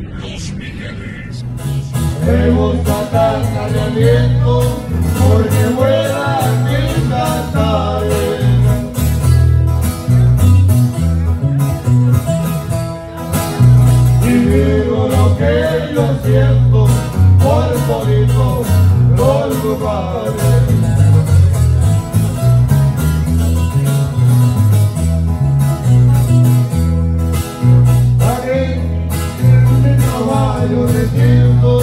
Los Migueles. Debemos tratar de aliento porque vuelan mis cantares. Y digo lo que yo siento de tiempo,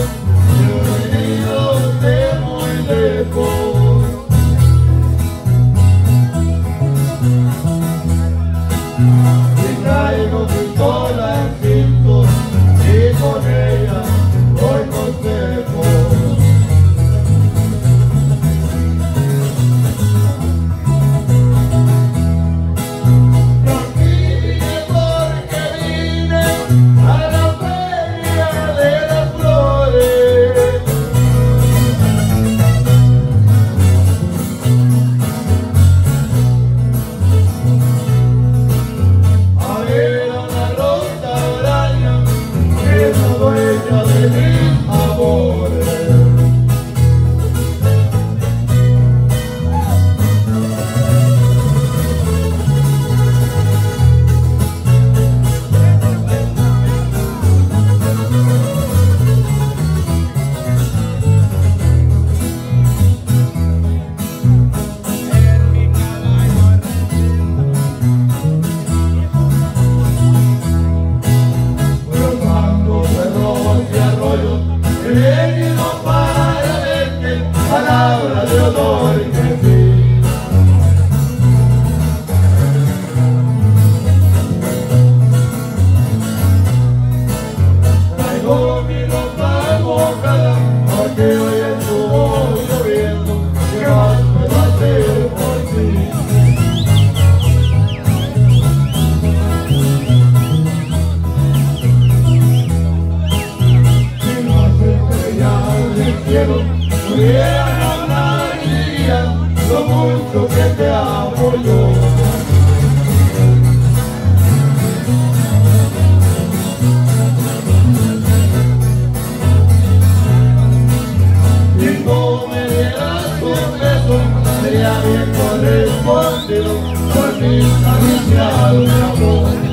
hablar dirían lo mucho que te amo yo. Si tú me dieras un beso, sería bien correspondido por mis caricias de amor.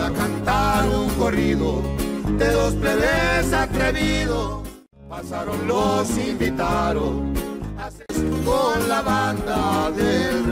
A cantar un corrido de dos plebes atrevidos. Pasaron los invitaron con la banda del.